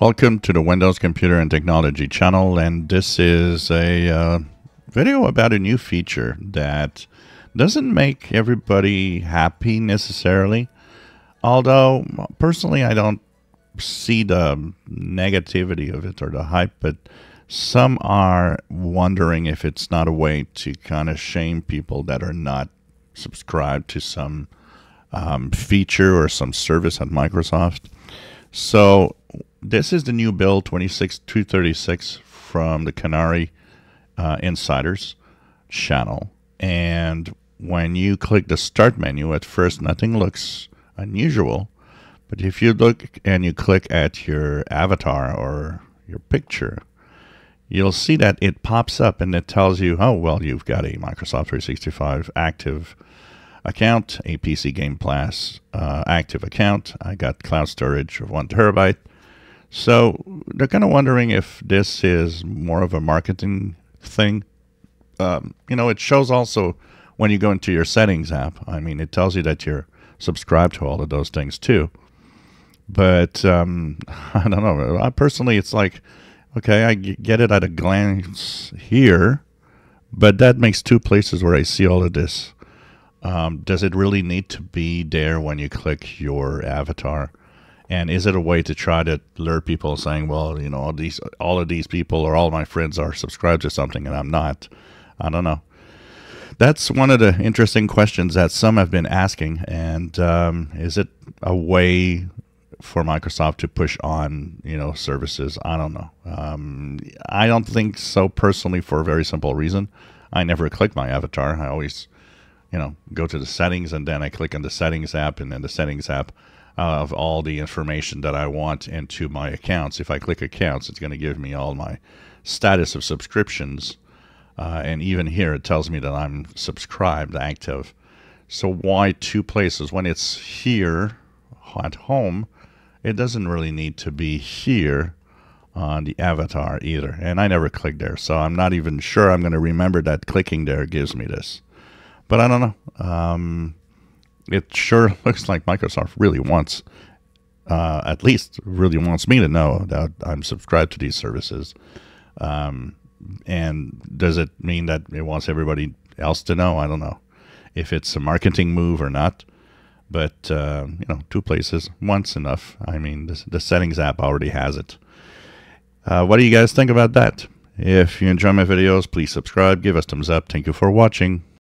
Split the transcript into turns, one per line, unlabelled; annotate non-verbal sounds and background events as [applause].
Welcome to the Windows Computer and Technology channel, and this is a uh, video about a new feature that doesn't make everybody happy necessarily. Although, personally, I don't see the negativity of it or the hype, but some are wondering if it's not a way to kind of shame people that are not subscribed to some um, feature or some service at Microsoft. So this is the new build 26236 from the Canary uh, Insiders channel. And when you click the start menu, at first nothing looks unusual. But if you look and you click at your avatar or your picture, you'll see that it pops up and it tells you, oh, well, you've got a Microsoft 365 active account, a PC Game Pass uh, active account. I got cloud storage of one terabyte. So they're kind of wondering if this is more of a marketing thing. Um, you know, it shows also when you go into your settings app. I mean, it tells you that you're subscribed to all of those things too. But um, [laughs] I don't know. I personally, it's like, okay, I get it at a glance here, but that makes two places where I see all of this. Um, does it really need to be there when you click your avatar? And is it a way to try to lure people saying, well, you know, all these, all of these people or all my friends are subscribed to something and I'm not? I don't know. That's one of the interesting questions that some have been asking. And um, is it a way for Microsoft to push on, you know, services? I don't know. Um, I don't think so personally for a very simple reason. I never click my avatar. I always, you know, go to the settings and then I click on the settings app and then the settings app of all the information that I want into my accounts. If I click accounts, it's going to give me all my status of subscriptions. Uh, and even here, it tells me that I'm subscribed, active. So why two places? When it's here at home, it doesn't really need to be here on the avatar either. And I never click there, so I'm not even sure I'm going to remember that clicking there gives me this. But I don't know. Um, it sure [laughs] looks like Microsoft really wants, uh, at least really wants me to know that I'm subscribed to these services. Um, and does it mean that it wants everybody else to know? I don't know if it's a marketing move or not. But uh, you know, two places, once enough. I mean, the, settings app already has it. Uh, what do you guys think about that? If you enjoy my videos, please subscribe, give us thumbs up. Thank you for watching.